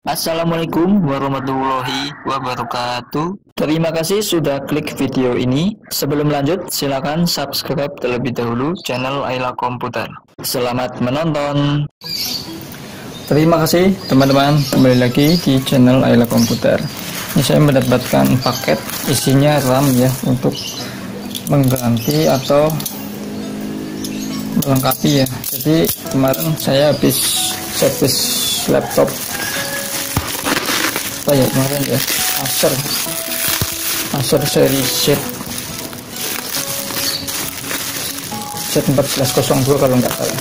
Assalamualaikum warahmatullahi wabarakatuh. Terima kasih sudah klik video ini. Sebelum lanjut, silakan subscribe terlebih dahulu channel Ayla Komputer. Selamat menonton. Terima kasih teman-teman kembali lagi di channel Ayla Komputer. Ini saya mendapatkan paket isinya RAM ya untuk mengganti atau melengkapi ya. Jadi kemarin saya habis servis laptop apa ya kemarin ya? Acer. Acer seri Z. Z1402 kalau nggak salah.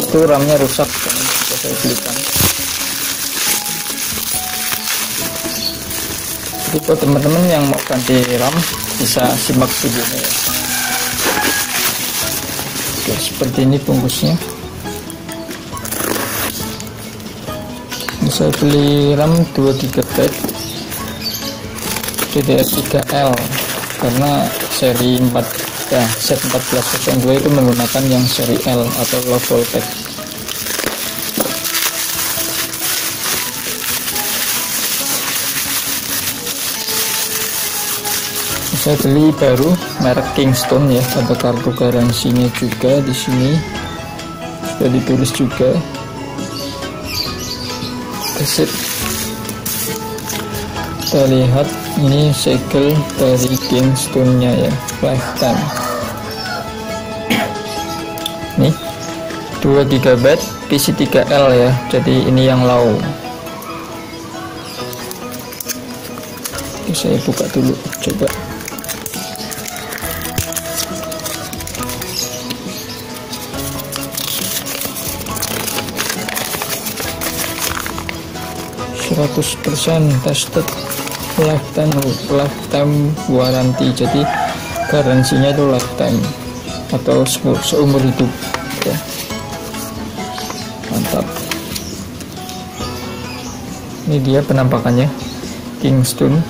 Itu RAM-nya rusak. Saya belikan. Jadi buat teman-teman yang mau ganti RAM bisa simak videonya ya. Oke, seperti ini bungkusnya saya beli RAM 2 GB DDR3L karena seri 4 ya Z1402 itu menggunakan yang seri L atau low voltage. Saya beli baru merek Kingston ya. Ada kartu garansinya juga di sini. Sudah ditulis juga sip kita lihat ini segel dari Kingston nya ya lifetime. Nih 2 GB PC 3L ya jadi ini yang low. Saya buka dulu coba 100% tested lifetime lifetime warranty. Jadi garansinya itu lifetime atau seumur hidup. Ya. mantap. Ini dia penampakannya Kingston.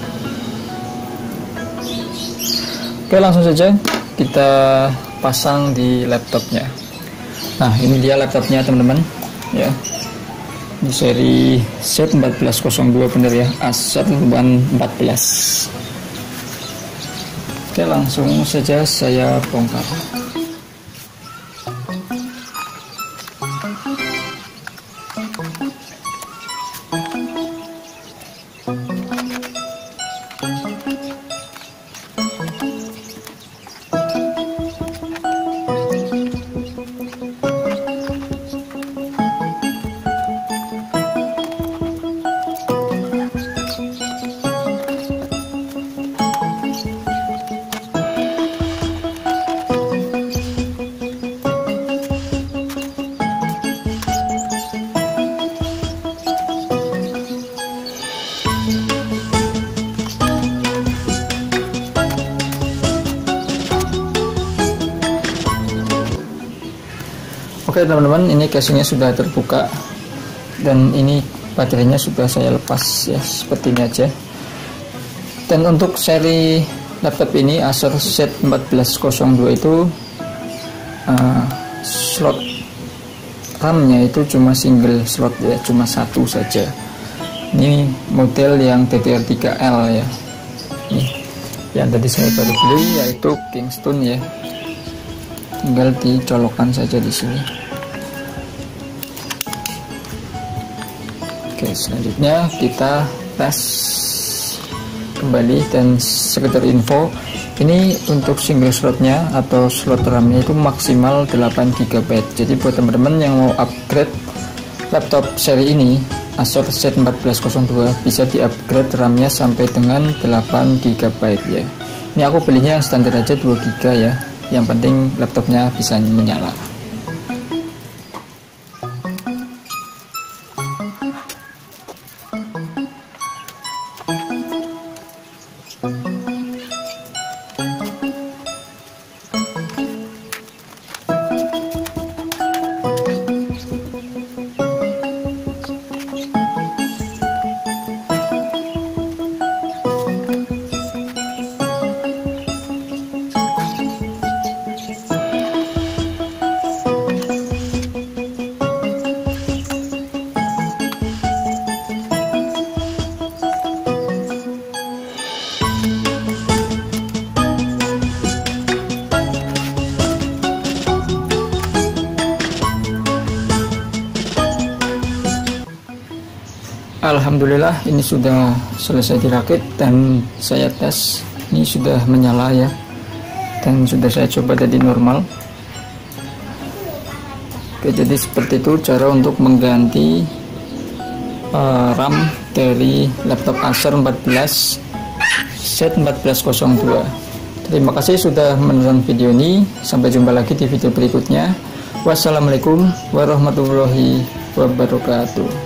Oke langsung saja kita pasang di laptopnya. Nah ini dia laptopnya teman-teman. Ya di seri Z1402 bener ya? Acer ban 14 oke langsung saja saya bongkar Oke teman-teman ini casingnya sudah terbuka dan ini baterainya sudah saya lepas ya seperti ini aja. Dan untuk seri laptop ini Acer Z1402 itu uh, slot RAM-nya itu cuma single slot ya cuma satu saja. Ini model yang DDR3L ya. Nih yang tadi saya baru beli yaitu Kingston ya. Tinggal dicolokkan saja di sini Oke selanjutnya kita tes kembali dan sekedar info. Ini untuk single slotnya atau slot RAM-nya itu maksimal 8 GB jadi buat teman-teman yang mau upgrade laptop seri ini Acer Z1402 bisa di upgrade RAM-nya sampai dengan 8 GB ya. Ini aku belinya yang standar aja 2 GB ya. Yang penting laptopnya bisa menyala Alhamdulillah ini sudah selesai dirakit dan saya tes. Ini sudah menyala ya dan sudah saya coba jadi normal. Oke jadi seperti itu cara untuk mengganti uh, RAM dari laptop Acer 14 set 1402 terima kasih sudah menonton video ini. Sampai jumpa lagi di video berikutnya. Wassalamualaikum warahmatullahi wabarakatuh